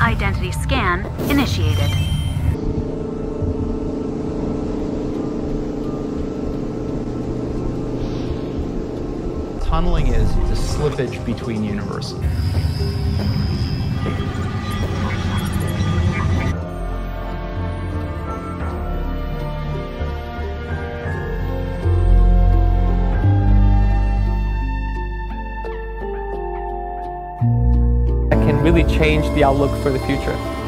identity scan initiated. Tunneling is the slippage between universes. Really change the outlook for the future.